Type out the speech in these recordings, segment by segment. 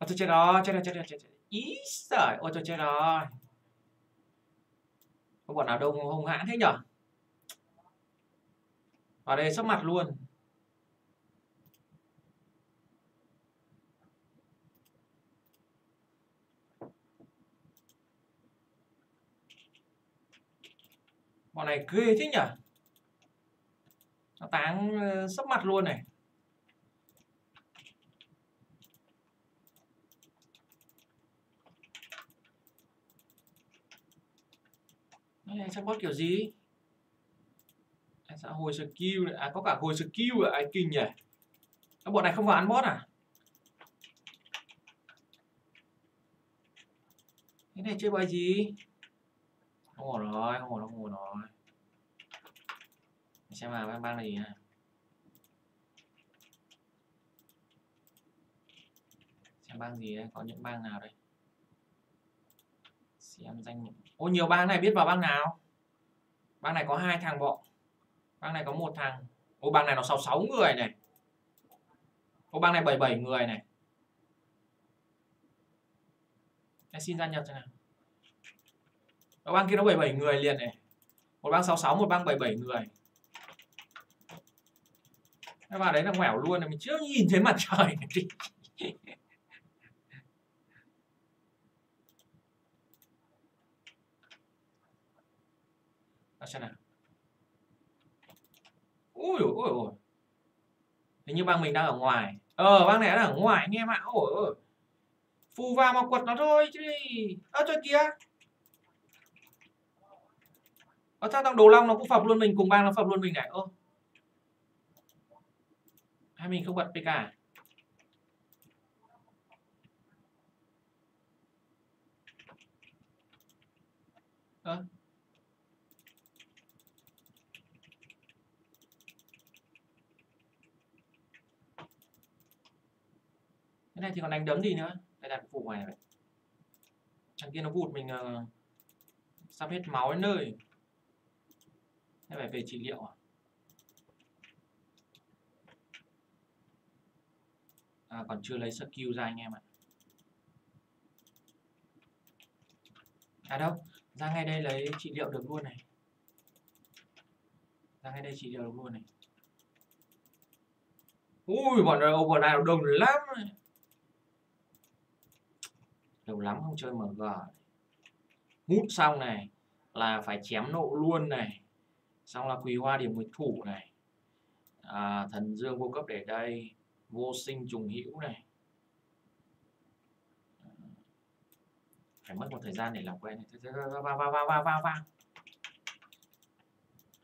Ôi tôi chết rồi, chết rồi, chết rồi, chết rồi. Ý giời, ôi tôi chết rồi. Có bọn nào đông hung hãn thế nhở? Vào đây sắp mặt luôn. Bọn này ghê thế nhở? Nó táng ờ, sắp mặt luôn này. Này, bot kiểu gì? Xã hồi skill này. À có cả hồi skill à, ai kinh nhỉ? Các bọn này không vào ăn bot à? Cái này chơi bài gì? Không ổn rồi, không ổn, không ổn rồi. Xem nào bang bang là gì nha. Xem bang gì đây, có những bang nào đây? Xem danh mục Ô nhiều bang này biết vào bang nào? Bang này có hai thằng bọn. Bang này có một thằng. Ô bang này nó 66 người này. Ô bang này 77 người này. Em xin gia nhập cho nào. ô bang kia nó 77 người liền này. Một bang 66, một bang 77 người. Cái vào đấy là ngoẻo luôn này, mình chưa nhìn thấy mặt trời. Đó xem nào. Ui ui ui, Hình như bang mình đang ở ngoài. Ờ bang này đang ở ngoài anh em ạ. Ôi ôi. Phù vào mà quật nó thôi chứ. Ơ trời kia. Ơ sao thằng Đồ Long nó cũng phập luôn mình cùng bang nó phập luôn mình này. Ơ. Hay mình không bật PK à? Ơ. cái này thì còn đánh đấm gì nữa? Đây đặt phủ ngoài vậy thằng kia nó vụt mình uh, sắp hết máu đến nơi. Thế phải về trị liệu à? à còn chưa lấy skill ra anh em ạ. À đâu ra ngay đây lấy trị liệu được luôn này. Ra ngay đây trị liệu được luôn này. Ui bọn này bọn này đông lắm nhiều lắm không chơi MG hút xong này là phải chém nộ luôn này. Xong là quỳ hoa điểm nguyệt thủ này. À, thần dương vô cấp để đây. Vô sinh trùng hữu này. Phải mất một thời gian để làm quen. Này va va va va va va.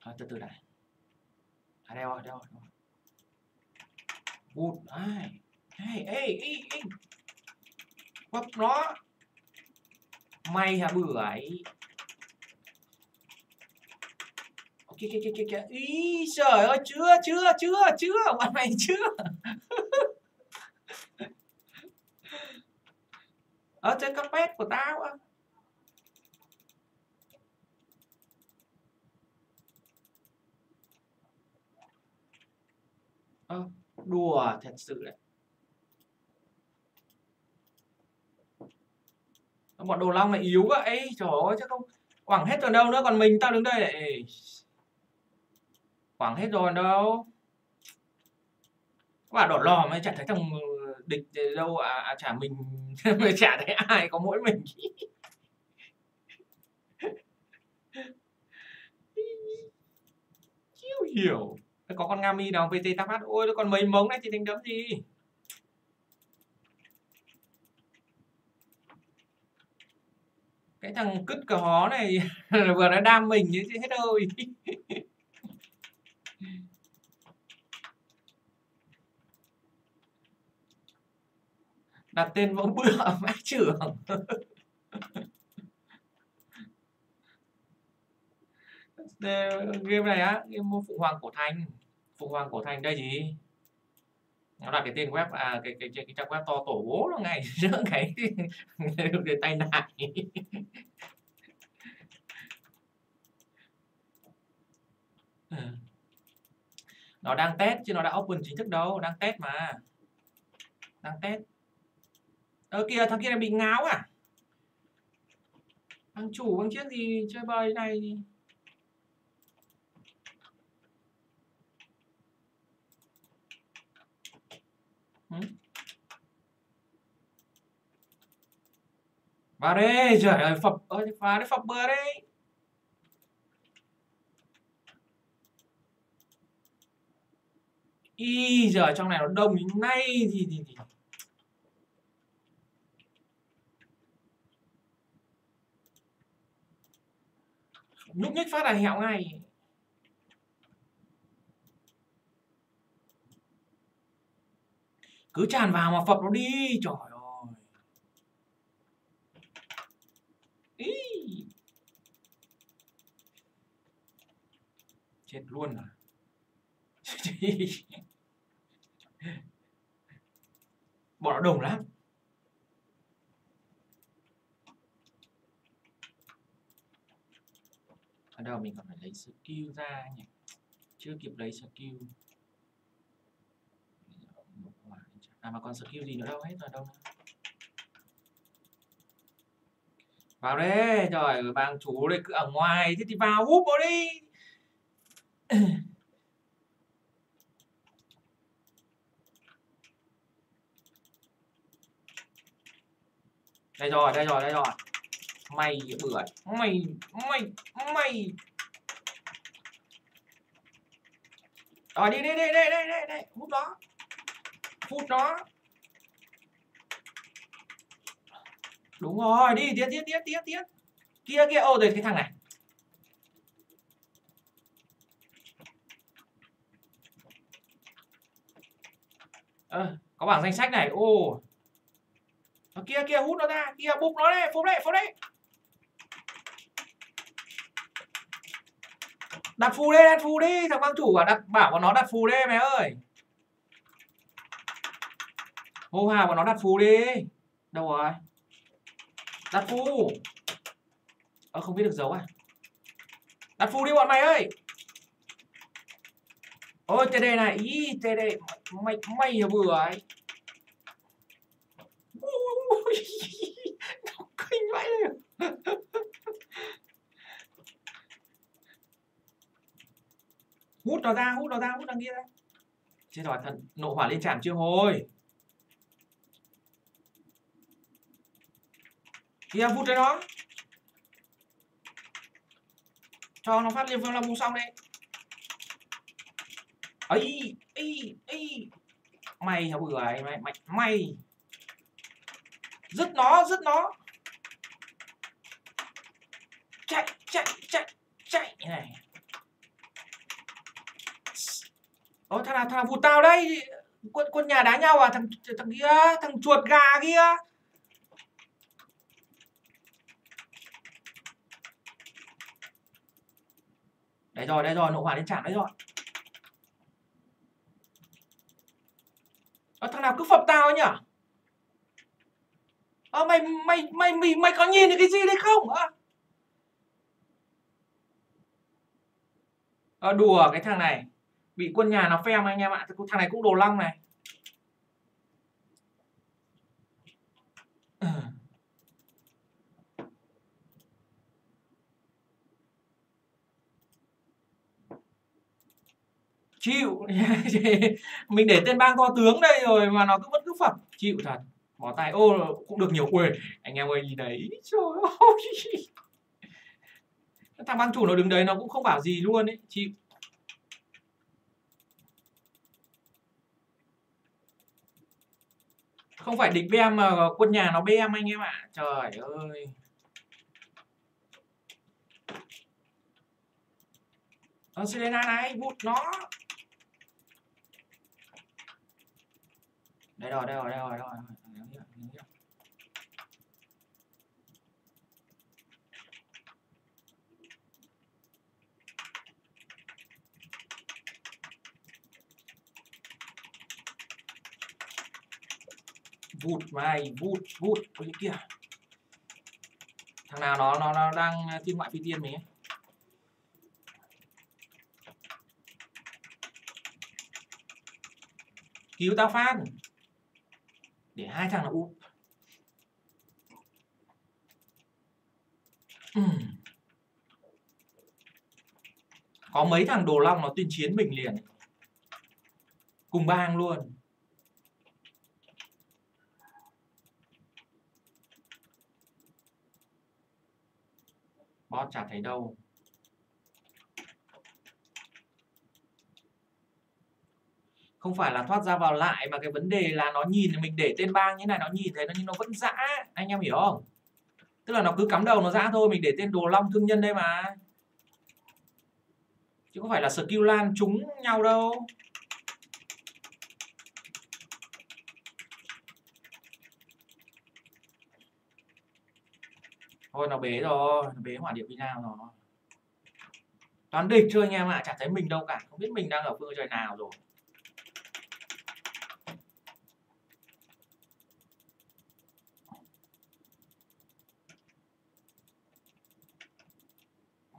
à, từ từ này à đeo rồi đâu rồi hút ai ê ê ê ê bóp nó. May hả bưởi? Ok ok ok ok. Ý trời ơi chưa chưa chưa chưa. Bạn này chưa. Ở trên carpet của tao á. À, đùa thật sự đấy. Bọn đồ long này yếu quá. Ấy trời ơi chắc không quẳng hết rồi đâu nữa còn mình tao đứng đây lại quẳng hết rồi đâu. Quả đỏ lò mới chả thấy thằng ờ, địch đâu. À, à chả mình mới chả thấy ai có mỗi mình. Chiêu hiểu. Có con Ngami nào VT tap hát ôi còn mấy mống này thì thành đấm gì? Cái thằng cứt cỏ hó này vừa nó đam mình như thế hết rồi đặt tên mỗi bữa ở trưởng. Game này á, game phụ hoàng cổ thành. Phụ hoàng cổ thành đây gì? Nó là cái tên web à cái cái cái, cái trang web to tổ bố nó ngay giữa cái cái tay nạn ừ. nó đang test chứ nó đã open chính thức đâu đang test mà. Đang test. Ơ kìa thằng kia này bị ngáo à? Thằng chủ bằng chiếc gì chơi bời này thì ừ? Vào đây trời ơi phập ơi phá đấy phập bừa đấy y giờ trong này nó đông như nay thì thì, thì. nhúc nhích phát là hẹo ngay cứ tràn vào mà phập nó đi trời ơi Ý chết luôn à? Bọn nó đồng lắm. Ở đâu mình còn phải lấy skill ra nhỉ? Chưa kịp lấy skill à mà còn skill gì nữa đâu? Hết rồi, đâu nữa. Vào đây. Trời bang chú đây cứ ở ngoài thế thì vào húp vào đi. đây rồi đây rồi đây rồi. Mày bưởi, mày mày mày. Rồi, đi đi đi đây đây đây đây hút nó. Hút nó. Đúng rồi, đi, tiếp tiếp tiếp tiếp tiếp. Kia kia. Ô, đây, cái thằng này. À, có bảng danh sách này. Ô nó kia kia hút nó ra. Kia bục nó đây phốp đây phốp đây đặt phù đi đặt phù đi. Thằng băng chủ bảo đặt bảo bọn nó đặt phù đi mày ơi. Hô hào bọn nó đặt phù đi. Đâu rồi? Đặt phù. Ơ không biết được dấu à? Đặt phù đi bọn mày ơi ôi td này, ý td mày mày vừa ấy. Kinh vãi lên hút nó ra, hút nó ra, hút đằng kia ra. Chết rồi thần nộ hỏa lên chạm chưa hồi? Kia hút cái nó. Cho nó phát liên phương là bù xong đấy ấy ấy ấy mày hả bừa ấy mày mày mày dứt nó dứt nó. Chạy chạy chạy chạy, này. Ôi thằng nào thằng nào vụt tao đây? Quân quân nhà đá nhau à? Thằng thằng kia, thằng chuột gà kia. Đây rồi đây rồi nộ hỏa lên chạm đấy rồi à, thằng nào cứ phập tao nhỉ à, mày mày mày mày mày có nhìn được cái gì đấy không? À? à, đùa cái thằng này. Bị quân nhà nó phèm anh em ạ. Thằng này cũng đồ long này. Chịu. Mình để tên bang to tướng đây rồi mà nó cứ vẫn cứ phập. Chịu thật. Bỏ tay ô cũng được nhiều quyền. Anh em ơi gì đấy trời ơi. Thằng bang chủ nó đứng đấy nó cũng không bảo gì luôn ấy. Chịu. Không phải địch bem mà quân nhà nó bem anh em ạ. À. trời ơi. Ờ, Selena này, vụt nó. Đây rồi đây rồi đây rồi đây rồi. Vụt mày vụt vụt ôi kia. Thằng nào nó nó, nó đang tiên ngoại phi tiên mình ấy. Cứu tao phan để hai thằng nó úp uhm. có mấy thằng đồ long nó tuyên chiến mình liền. Cùng bang luôn. Bot chả thấy đâu. Không phải là thoát ra vào lại mà cái vấn đề là nó nhìn mình để tên bang như này nó nhìn thấy nó nhưng nó vẫn dã. Anh em hiểu không? Tức là nó cứ cắm đầu nó dã thôi mình để tên đồ long thương nhân đây mà. Chứ không phải là skill lan trúng nhau đâu. Thôi nó bế rồi nó bế hỏa điện nào rồi toàn địch chưa anh em ạ à, chả thấy mình đâu cả. Không biết mình đang ở phương trời nào rồi.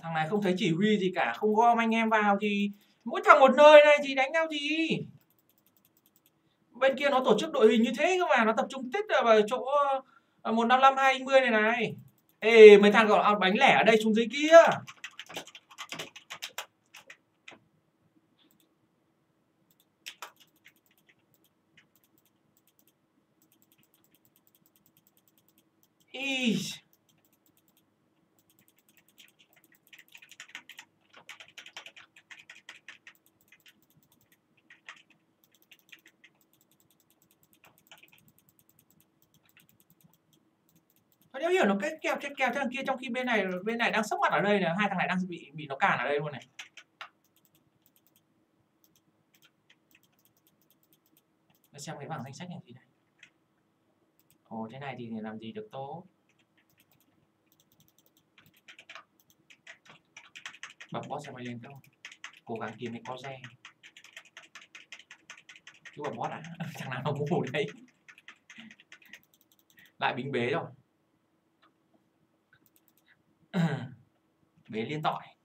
Thằng này không thấy chỉ huy gì cả, không gom anh em vào thì mỗi thằng một nơi này thì đánh nhau gì? Bên kia nó tổ chức đội hình như thế cơ mà, nó tập trung tích vào chỗ ờ, một năm năm hai mươi này này. Ê, mấy thằng gọi bánh lẻ ở đây xuống dưới kia. Ý. đéo hiểu nó cái kèo trên kèo thằng kia trong khi bên này bên này đang sốc mặt ở đây này, hai thằng này đang bị bị nó cản ở đây luôn này. Để xem cái bảng danh sách này gì này. Ồ thế này thì làm gì được tốt. Bọc boss xem mày lên không? Cố gắng kiếm cái có xe. Chú bật boss đã, à? thằng nào nó ngủ đấy. Lại bính bế rồi bế liên tỏi.